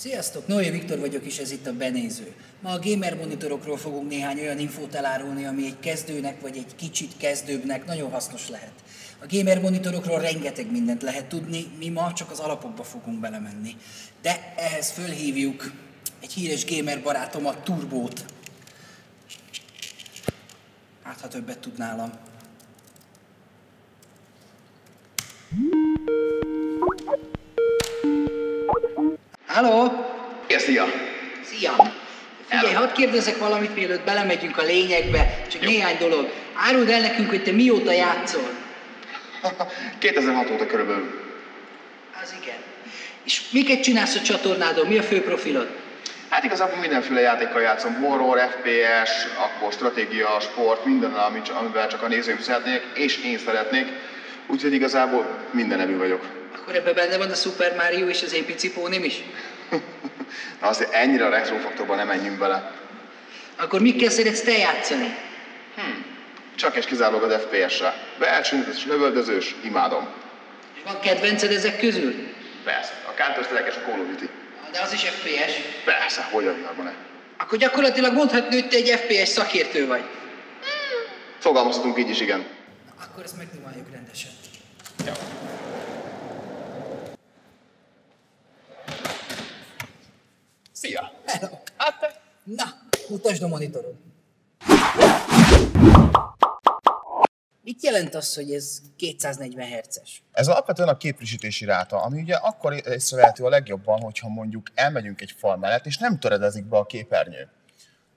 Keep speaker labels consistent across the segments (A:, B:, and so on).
A: Sziasztok, Noé Viktor vagyok, és ez itt a Benéző. Ma a gamer monitorokról fogunk néhány olyan infót elárulni, ami egy kezdőnek vagy egy kicsit kezdőbbnek nagyon hasznos lehet. A gamer monitorokról rengeteg mindent lehet tudni, mi ma csak az alapokba fogunk belemenni. De ehhez fölhívjuk egy híres gamer barátomat, Turbót. Hát, ha többet tud nálam. Halló?
B: Ja, szia!
A: Szia! Figyelj, hadd kérdezek valamit, mielőtt belemegyünk a lényegbe. Csak néhány dolog. Áruld el nekünk, hogy te mióta játszol.
B: 2006 óta körülbelül.
A: Az igen. És miket csinálsz a csatornádon? Mi a fő profilod?
B: Hát igazából mindenféle játékkal játszom, horror, FPS, akkor stratégia, sport, minden, amivel csak a nézőim szeretnék, és én szeretnék. Úgyhogy igazából minden nevű vagyok.
A: Akkor ebben benne van a Super Mario és az épicipónim is?
B: Na azért ennyire a retro faktorban nem menjünk bele.
A: Akkor mikkel szeretsz te játszani?
B: Csak és kizárólag az FPS-re. Versenyzős, lövöldözős, imádom.
A: Van kedvenced ezek közül?
B: Persze, a counter és a Call of Duty.
A: De az is FPS.
B: Persze, hogy a világban ne.
A: Akkor gyakorlatilag mondhatni, hogy te egy FPS szakértő vagy.
B: Fogalmazhatunk így is, igen.
A: Akkor ezt megdumáljuk rendesen.
B: Ja. Szia!
A: Hello.
B: Hát te?
A: Na, mutasd a monitorod. Mit jelent az, hogy ez 240 Hz-es?
C: Ez alapvetően a képfrissítési ráta, ami ugye akkor észrevehető a legjobban, hogyha mondjuk elmegyünk egy fal mellett, és nem töredezik be a képernyő.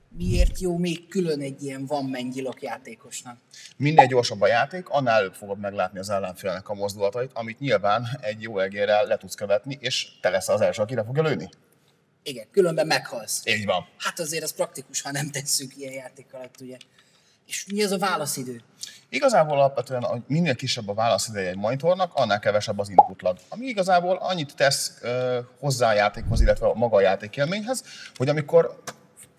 A: Miért jó még külön egy ilyen van mennyilok játékosnak?
C: Minél gyorsabb a játék, annál előbb fogod meglátni az ellenfélnek a mozdulatait, amit nyilván egy jó egérrel le tudsz követni, és te lesz az első, akire fogja lőni.
A: Igen, különben meghalsz.
C: Így van.
A: Hát azért az praktikus, ha nem tesszük ilyen játék alatt, ugye. És mi az a válaszidő?
C: Igazából alapvetően, hogy minél kisebb a válaszideje egy monitornak, annál kevesebb az input lag. Ami igazából annyit tesz ö, hozzá a játékhoz, illetve a maga a játékélményhez, hogy amikor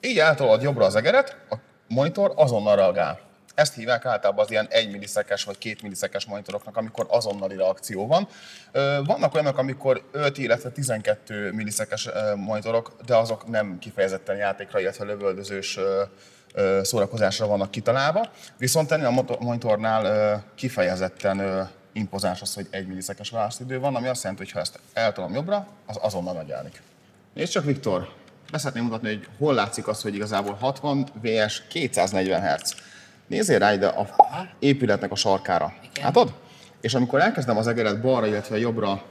C: így eltolod jobbra az egeret, a monitor azonnal reagál. Ezt hívják általában az ilyen 1 millisekes vagy 2 millisekes monitoroknak, amikor azonnali reakció van. Vannak olyanok, amikor 5, illetve 12 millisekes ö, monitorok, de azok nem kifejezetten játékra, illetve lövöldözős szórakozásra vannak kitalálva. Viszont ennél a monitornál kifejezetten impozáns az, hogy 1 millisekes válaszidő van, ami azt jelenti, hogy ha ezt eltolom jobbra, az azonnal megjelenik. Nézd csak, Viktor, beszeretném mutatni, hogy hol látszik az, hogy igazából 60 vs 240 Hz. Nézzél rá ide a épületnek a sarkára.
A: Igen.
C: Látod? És amikor elkezdem az egeret balra, illetve jobbra,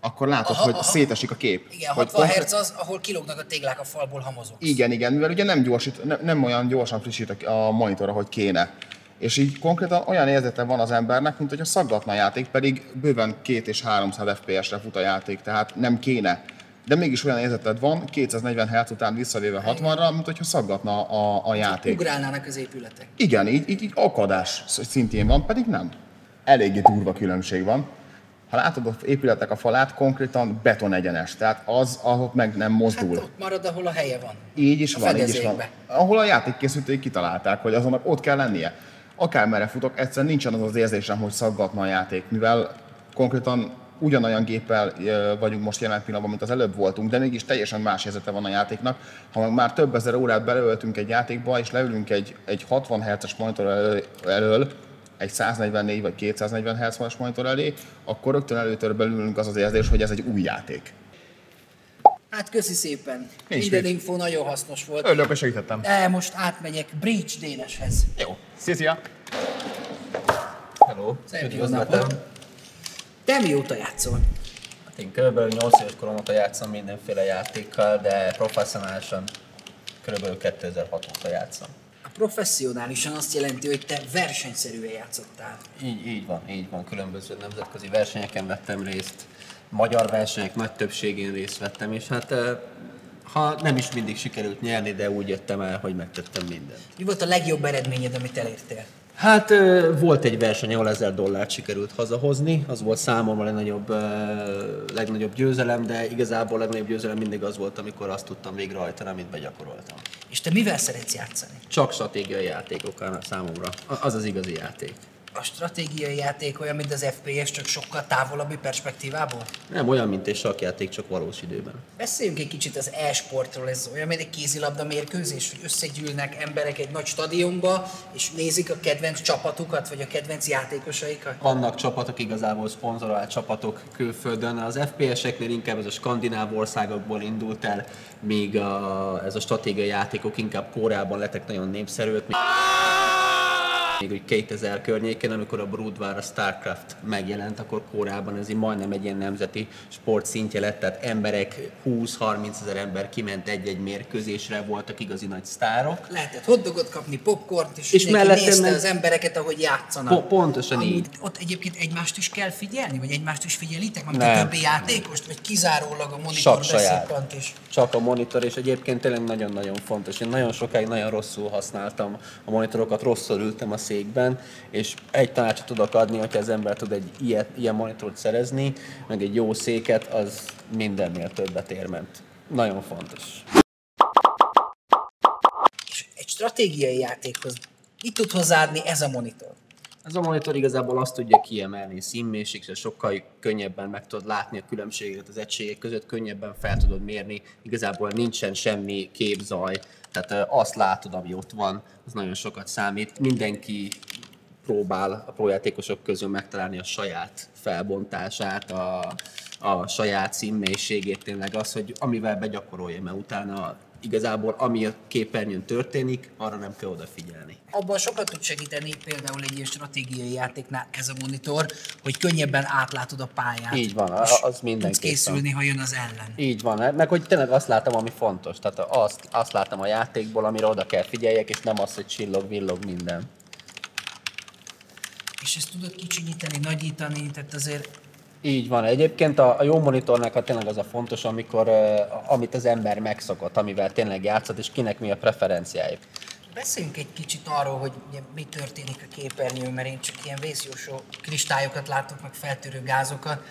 C: akkor látod,
A: Aha,
C: hogy
A: aha.
C: szétesik a kép.
A: Igen,
C: hogy
A: 60
C: konkrét-
A: Hz az, ahol kilógnak a téglák a falból hamozogsz.
C: igen, igen, mivel ugye nem, gyorsít, nem, nem olyan gyorsan frissít a monitor, ahogy kéne. És így konkrétan olyan érzete van az embernek, mint szaggatna a játék, pedig bőven 2 és 300 FPS-re fut a játék, tehát nem kéne. De mégis olyan érzeted van, 240 Hz után visszavéve 60-ra, mint hogyha szaggatna a, a játék.
A: Ugrálnának az épületek.
C: Igen, így, így, így akadás szintén van, pedig nem. Eléggé durva különbség van. Ha látod az épületek a falát, konkrétan beton egyenes, tehát az, ahol meg nem mozdul.
A: Hát ott marad, ahol a helye van.
C: Így is
A: A
C: van, így is van.
A: fedezékbe.
C: Ahol a játékkészítői kitalálták, hogy azonnak ott kell lennie. Akármerre futok, egyszerűen nincsen az az érzésem, hogy szaggatna a játék, mivel konkrétan ugyanolyan géppel vagyunk most jelen pillanatban, mint az előbb voltunk, de mégis teljesen más helyzete van a játéknak. Ha már több ezer órát beleöltünk egy játékba, és leülünk egy, egy 60 Hz-es monitor elől, elől egy 144 vagy 240 Hz monitor elé, akkor rögtön előtör belülünk az az érzés, hogy ez egy új játék.
A: Hát köszi szépen.
C: Nincs
A: Minden
C: mit.
A: info nagyon hasznos volt.
C: Örülök, hogy segítettem.
A: De most átmegyek Breach Déneshez.
C: Jó. Szia, szia.
D: Hello,
A: Szép jó
D: üdvözletem.
A: napot. Te mióta játszol?
D: Hát én körülbelül 8 éves korom óta játszom mindenféle játékkal, de professzionálisan körülbelül 2006 óta játszom.
A: A professzionálisan azt jelenti, hogy te versenyszerűen játszottál.
D: Így, így van, így van. Különböző nemzetközi versenyeken vettem részt, magyar versenyek nagy többségén részt vettem, és hát eh, ha nem is mindig sikerült nyerni, de úgy jöttem el, hogy megtettem mindent.
A: Mi volt a legjobb eredményed, amit elértél?
D: Hát volt egy verseny, ahol 1000 dollárt sikerült hazahozni, az volt számomra a legnagyobb, legnagyobb győzelem, de igazából a legnagyobb győzelem mindig az volt, amikor azt tudtam végrehajtani, amit begyakoroltam.
A: És te mivel szeretsz játszani?
D: Csak stratégiai játékok állnak számomra. Az az igazi játék.
A: A stratégiai játék olyan, mint az FPS, csak sokkal távolabbi perspektívából?
D: Nem olyan, mint egy sakjáték, csak valós időben.
A: Beszéljünk egy kicsit az e-sportról, ez olyan, mint egy kézilabda mérkőzés, hogy összegyűlnek emberek egy nagy stadionba, és nézik a kedvenc csapatukat, vagy a kedvenc játékosaikat?
D: Vannak csapatok, igazából szponzorált csapatok külföldön. Az FPS-eknél inkább ez a skandináv országokból indult el, míg a, ez a stratégiai játékok inkább Koreában lettek nagyon népszerűek még úgy 2000 környékén, amikor a Broodwar, a Starcraft megjelent, akkor korábban ez így majdnem egy ilyen nemzeti sport szintje lett, tehát emberek, 20-30 ezer ember kiment egy-egy mérkőzésre, voltak igazi nagy sztárok.
A: Lehetett hotdogot kapni, popcornt, és, és mellett nézte meg... az embereket, ahogy játszanak.
D: Po- pontosan Amúgy így.
A: Ott egyébként egymást is kell figyelni, vagy egymást is figyelitek, mint a többi játékost, vagy kizárólag a monitor
D: Csak saját. is? Csak a monitor, és egyébként tényleg nagyon-nagyon fontos. Én nagyon sokáig nagyon rosszul használtam a monitorokat, rosszul ültem a székben, és egy tanácsot tudok adni, hogyha az ember tud egy ilyen, ilyen monitort szerezni, meg egy jó széket, az mindennél többet ér, ment. Nagyon fontos.
A: És egy stratégiai játékhoz mit tud hozzáadni ez a monitor?
D: Ez a monitor igazából azt tudja kiemelni színmérsékre, sokkal könnyebben meg tudod látni a különbséget az egységek között, könnyebben fel tudod mérni, igazából nincsen semmi képzaj, tehát azt látod, ami ott van, az nagyon sokat számít. Mindenki próbál a prójátékosok közül megtalálni a saját felbontását, a, a saját színmélységét, tényleg az, hogy amivel begyakorolja, mert utána igazából ami a képernyőn történik, arra nem kell odafigyelni.
A: Abban sokat tud segíteni például egy ilyen stratégiai játéknál ez a monitor, hogy könnyebben átlátod a pályát.
D: Így van, az mindenképpen. Tudsz
A: készülni, ha jön az ellen.
D: Így van, meg hogy tényleg azt látom, ami fontos. Tehát azt, azt látom a játékból, amire oda kell figyeljek, és nem az, hogy csillog, villog minden.
A: És ezt tudod kicsinyíteni, nagyítani, tehát azért
D: így van. Egyébként a, a jó monitornak a tényleg az a fontos, amikor amit az ember megszokott, amivel tényleg játszott, és kinek mi a preferenciájuk.
A: Beszéljünk egy kicsit arról, hogy mi történik a képernyőn, mert én csak ilyen vészjósó kristályokat látok, meg feltörő gázokat,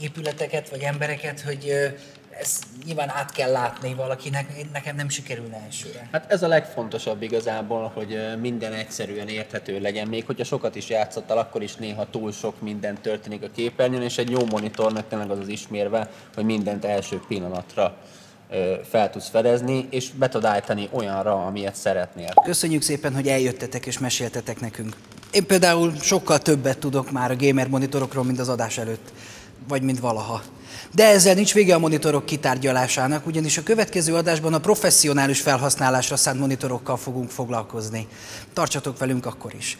A: épületeket vagy embereket, hogy ezt nyilván át kell látni valakinek, nekem nem sikerülne elsőre.
D: Hát ez a legfontosabb igazából, hogy minden egyszerűen érthető legyen, még hogyha sokat is játszottál, akkor is néha túl sok minden történik a képernyőn, és egy jó monitornak tényleg az az ismérve, hogy mindent első pillanatra fel tudsz fedezni, és be tud állítani olyanra, amilyet szeretnél.
A: Köszönjük szépen, hogy eljöttetek és meséltetek nekünk. Én például sokkal többet tudok már a gamer monitorokról, mint az adás előtt, vagy mint valaha. De ezzel nincs vége a monitorok kitárgyalásának, ugyanis a következő adásban a professzionális felhasználásra szánt monitorokkal fogunk foglalkozni. Tartsatok velünk akkor is!